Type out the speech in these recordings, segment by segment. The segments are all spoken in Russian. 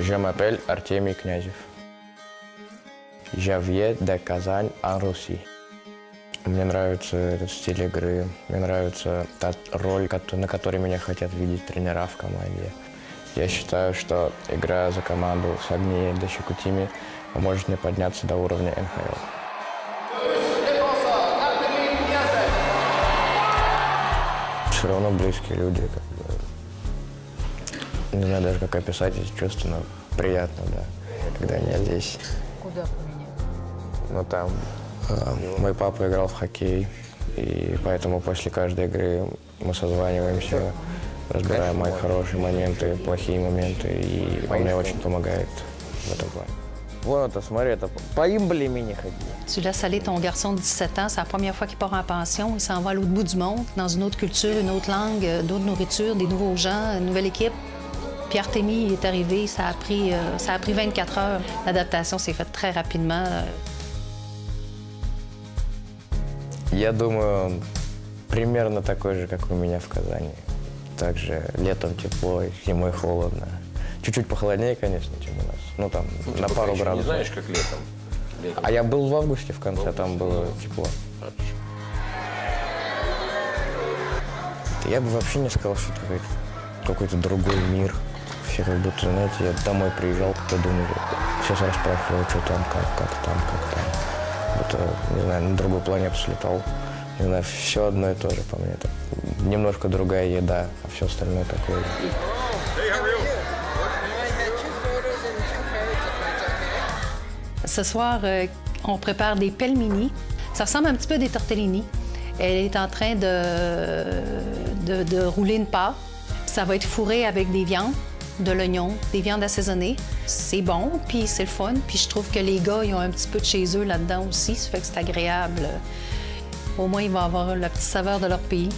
Je m'appelle Артемий Князев. Я viens de Казань, en Russie. Мне нравится этот стиль игры, мне нравится та роль, на которой меня хотят видеть тренера в команде. Я считаю, что игра за команду с Агнией до Щекутими поможет мне подняться до уровня НХЛ. Все равно близкие люди, как бы. Не знаю даже, как описать эти чувства, но приятно, да, когда они здесь. Куда поменять? Ну, там э, мой папа играл в хоккей, и поэтому после каждой игры мы созваниваемся, разбираем мои хорошие моменты, плохие моменты, и он мне очень помогает в этом плане. Вон это, смотри, это по имбли мини ходи. Tu laisses aller ton garçon de 17 ans, c'est la première fois qu'il part en pension. Il s'en va à l'autre bout du monde, dans une autre culture, une autre langue, euh, d'autres nourritures, des nouveaux gens, une nouvelle équipe. Puis Artemi est arrivé, ça a pris, euh, ça a pris 24 heures. L'adaptation s'est faite très rapidement. euh, Я думаю, он примерно такой же, как у меня в Казани. Также летом тепло, зимой холодно. Чуть-чуть похолоднее, конечно, чем у нас. Ну, там, Ну, на пока пару градусов. Не знаешь, как летом. Летом. А я был в августе в конце, там было тепло. Хорошо. Я бы вообще не сказал, что это какой-то другой мир. Все как будто, знаете, я домой приезжал, как думаю, сейчас расспрашиваю, что там, как, как там, как там. Будто, не знаю, на другую планету слетал. Не знаю, все одно и то же по мне. Это немножко другая еда, а все остальное такое. Ce soir, euh, on prépare des pelmini. Ça ressemble un petit peu à des tortellini. Elle est en train de, de, de rouler une pâte. Ça va être fourré avec des viandes, de l'oignon, des viandes assaisonnées. C'est bon, puis c'est le fun. Puis je trouve que les gars, ils ont un petit peu de chez eux là-dedans aussi. Ça fait que c'est agréable. Au moins, ils vont avoir la petite saveur de leur pays.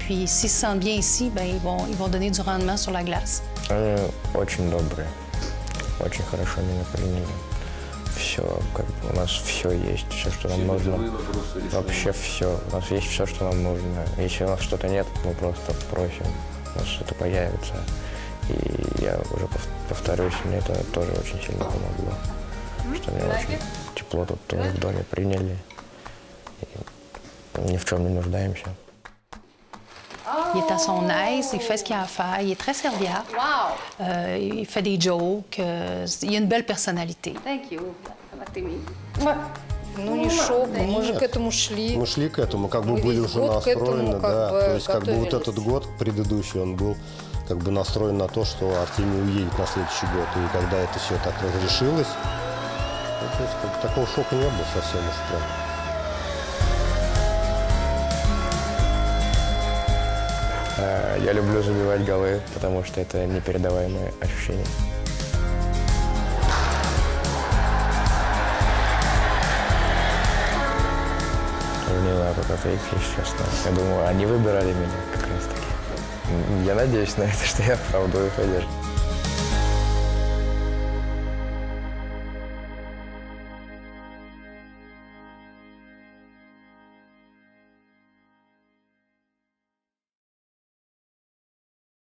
Puis s'ils se sentent bien ici, ben, ils, vont, ils vont donner du rendement sur la glace. Они очень добрые, очень хорошо меня приняли. Все, как бы у нас все есть, все, что нам нужно. Бытовые вопросы решены. Вообще все. У нас есть все, что нам нужно. Если у нас что-то нет, мы просто просим. У нас это появится. И я уже пов- повторюсь, мне это тоже очень сильно помогло. Что меня очень тепло тут тоже в доме приняли. И ни в чем не нуждаемся. Il est à son aise, il fait ce qu'il a à faire, il est très serviable. Euh, il fait des jokes, euh, il a une belle personnalité. Thank you. Ну, не шок, мы же к этому шли. Мы шли к этому, как бы Мы были уже этому настроены, как да. бы То есть как бы вот готовились. этот год предыдущий, он был как бы настроен на то, что Артемий уедет на следующий год. И когда это все так разрешилось, ну, то есть как бы такого шока не было совсем уж прям. Э, Я люблю забивать голы, потому что это непередаваемые ощущения. Не знаю, как ответить, если честно. Я думаю, они выбирали меня как раз таки. Я надеюсь на это, что я правду их.